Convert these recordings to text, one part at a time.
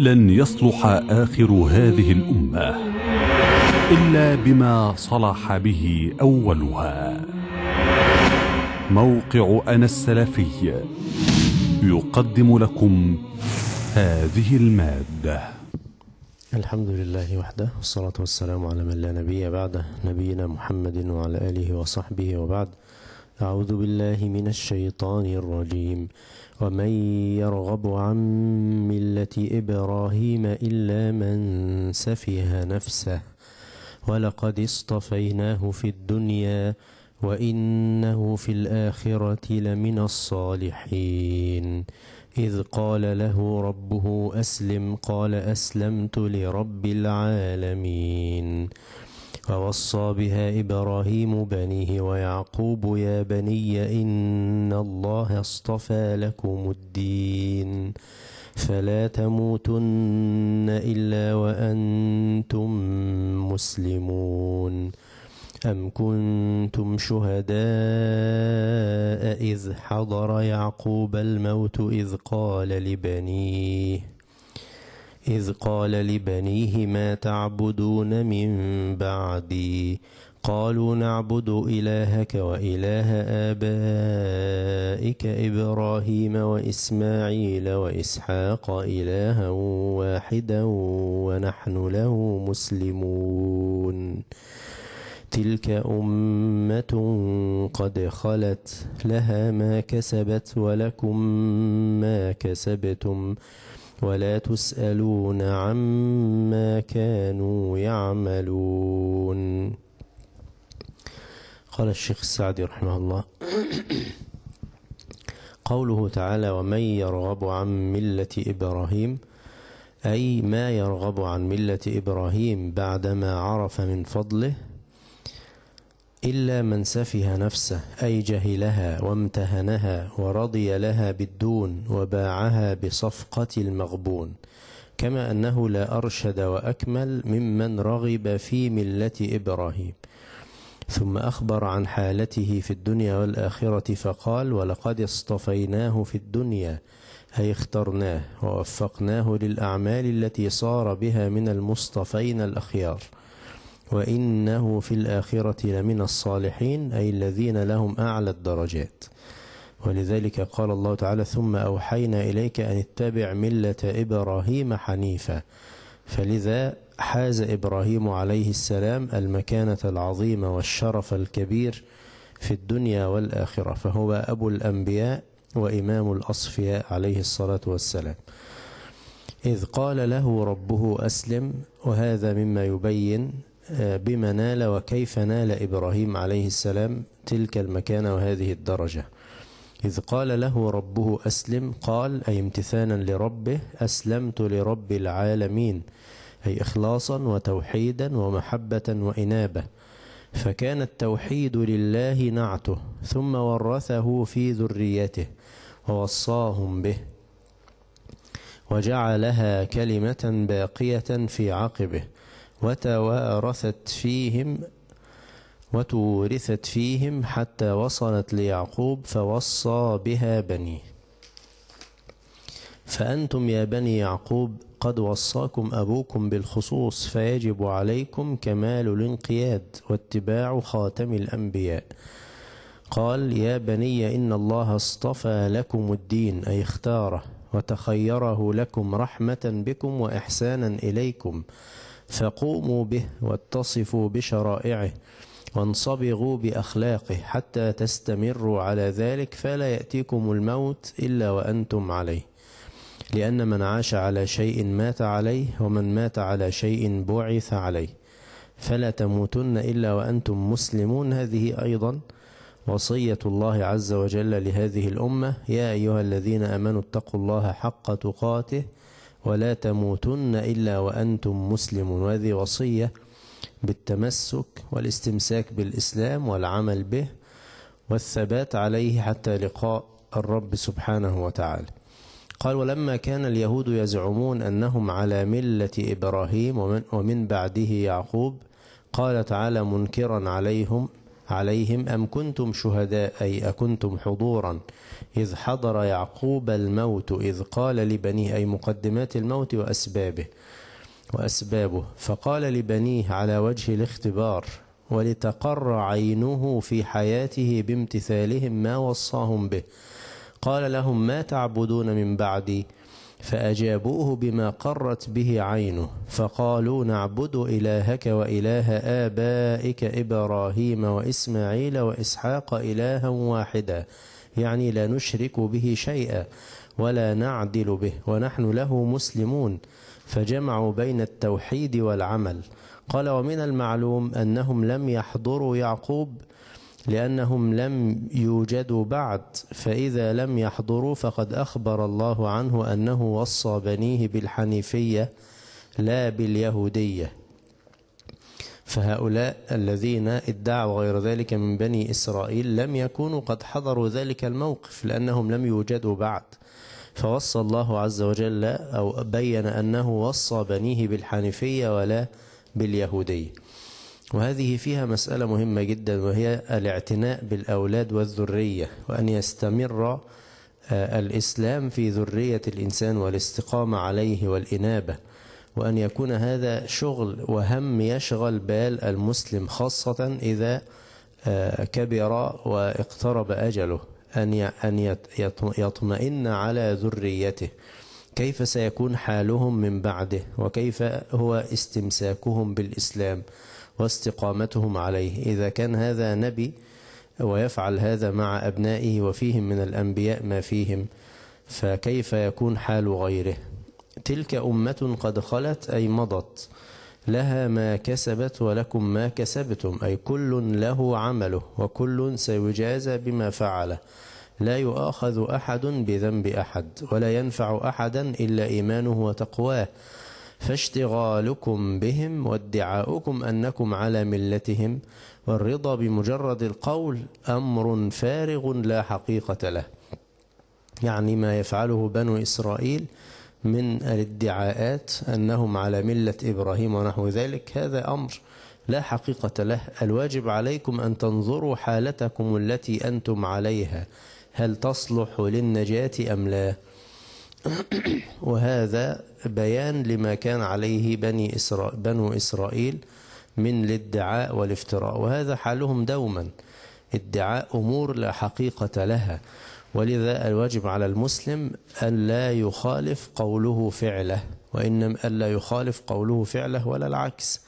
لن يصلح آخر هذه الأمة إلا بما صلح به أولها. موقع أنا السلفي يقدم لكم هذه المادة. الحمد لله وحده والصلاة والسلام على من لا نبي بعده نبينا محمد وعلى آله وصحبه وبعد. أعوذ بالله من الشيطان الرجيم. ومن يرغب عن ملة إبراهيم إلا من سفه نفسه ولقد اصطفيناه في الدنيا وإنه في الآخرة لمن الصالحين. إذ قال له ربه أسلم قال أسلمت لرب العالمين. ووصى بها إبراهيم بنيه ويعقوب يا بني إن الله اصطفى لكم الدين فلا تموتن إلا وأنتم مسلمون أم كنتم شهداء إذ حضر يعقوب الموت إذ قال لبنيه إذ قال لبنيه ما تعبدون من بعدي؟ قالوا نعبد إلهك وإله آبائك إبراهيم وإسماعيل وإسحاق إلها واحدا ونحن له مسلمون. تلك أمة قد خلت لها ما كسبت ولكم ما كسبتم. ولا تسألون عما كانوا يعملون. قال الشيخ السعدي رحمه الله قوله تعالى ومن يرغب عن ملة إبراهيم أي ما يرغب عن ملة إبراهيم بعدما عرف من فضله إلا من سفه نفسه أي جهلها وامتهنها ورضي لها بالدون وباعها بصفقة المغبون. كما أنه لا أرشد وأكمل ممن رغب في ملة إبراهيم. ثم أخبر عن حالته في الدنيا والآخرة فقال ولقد اصطفيناه في الدنيا أي اخترناه ووفقناه للأعمال التي صار بها من المصطفين الأخيار. وإنه في الآخرة لمن الصالحين أي الذين لهم أعلى الدرجات. ولذلك قال الله تعالى ثم أوحينا إليك أن اتبع ملة إبراهيم حنيفا. فلذا حاز إبراهيم عليه السلام المكانة العظيمة والشرف الكبير في الدنيا والآخرة فهو أبو الأنبياء وإمام الأصفياء عليه الصلاة والسلام. إذ قال له ربه أسلم. وهذا مما يبين بما نال وكيف نال إبراهيم عليه السلام تلك المكانة وهذه الدرجة. إذ قال له ربه أسلم قال أي امتثالا لربه أسلمت لرب العالمين أي إخلاصا وتوحيدا ومحبة وإنابة. فكان التوحيد لله نعته ثم ورثه في ذريته ووصاهم به وجعلها كلمة باقية في عقبه. وتوارثت فيهم وتورثت فيهم حتى وصلت ليعقوب فوصى بها بنيه فأنتم يا بني يعقوب قد وصاكم أبوكم بالخصوص فيجب عليكم كمال الانقياد واتباع خاتم الأنبياء. قال يا بني إن الله اصطفى لكم الدين أي اختاره وتخيره لكم رحمة بكم وإحسانا إليكم. فقوموا به واتصفوا بشرائعه وانصبغوا بأخلاقه حتى تستمروا على ذلك فلا يأتيكم الموت إلا وأنتم عليه. لأن من عاش على شيء مات عليه ومن مات على شيء بعث عليه. فلا تموتن إلا وأنتم مسلمون. هذه أيضا وصية الله عز وجل لهذه الأمة. يا أيها الذين أمنوا اتقوا الله حق تقاته ولا تموتن إلا وأنتم مسلمون وهذه وصية بالتمسك والاستمساك بالإسلام والعمل به والثبات عليه حتى لقاء الرب سبحانه وتعالى. قال ولما كان اليهود يزعمون أنهم على ملة إبراهيم ومن, ومن بعده يعقوب قال تعالى منكرا عليهم عليهم أم كنتم شهداء أي أكنتم حضورا؟ إذ حضر يعقوب الموت إذ قال لبنيه أي مقدمات الموت وأسبابه وأسبابه. فقال لبنيه على وجه الاختبار ولتقر عينه في حياته بامتثالهم ما وصاهم به. قال لهم ما تعبدون من بعدي؟ فأجابوه بما قرت به عينه فقالوا نعبد إلهك وإله آبائك إبراهيم وإسماعيل وإسحاق إلها واحدا يعني لا نشرك به شيئا ولا نعدل به ونحن له مسلمون. فجمعوا بين التوحيد والعمل. قال ومن المعلوم أنهم لم يحضروا يعقوب لأنهم لم يوجدوا بعد فإذا لم يحضروا فقد أخبر الله عنه أنه وصى بنيه بالحنيفية لا باليهودية. فهؤلاء الذين ادعوا غير ذلك من بني إسرائيل لم يكونوا قد حضروا ذلك الموقف لأنهم لم يوجدوا بعد. فوصى الله عز وجل أو بين أنه وصى بنيه بالحنيفية ولا باليهودية. وهذه فيها مسألة مهمة جدا وهي الاعتناء بالأولاد والذرية وأن يستمر الإسلام في ذرية الإنسان والاستقامة عليه والإنابة وأن يكون هذا شغل وهم يشغل بال المسلم خاصة إذا كبر واقترب أجله أن يطمئن على ذريته. كيف سيكون حالهم من بعده؟ وكيف هو استمساكهم بالإسلام؟ واستقامتهم عليه. إذا كان هذا نبي ويفعل هذا مع أبنائه وفيهم من الأنبياء ما فيهم فكيف يكون حال غيره؟ تلك أمة قد خلت أي مضت لها ما كسبت ولكم ما كسبتم أي كل له عمله وكل سيجازى بما فعله. لا يؤاخذ أحد بذنب أحد ولا ينفع أحدا إلا إيمانه وتقواه. فاشتغالكم بهم وادعاؤكم أنكم على ملتهم والرضا بمجرد القول أمر فارغ لا حقيقة له. يعني ما يفعله بنو إسرائيل من الادعاءات أنهم على ملة إبراهيم ونحو ذلك هذا أمر لا حقيقة له. الواجب عليكم أن تنظروا حالتكم التي أنتم عليها هل تصلح للنجاة أم لا؟ وهذا بيان لما كان عليه بني إسرائيل بنو إسرائيل من الادعاء والافتراء. وهذا حالهم دوما. ادعاء أمور لا حقيقة لها. ولذا الواجب على المسلم أن لا يخالف قوله فعله وإنما ألا يخالف قوله فعله ولا العكس.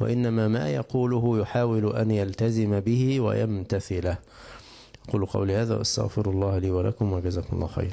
وإنما ما يقوله يحاول أن يلتزم به ويمتثله. قولوا قولي هذا وأستغفر الله لي ولكم وجزاكم الله خير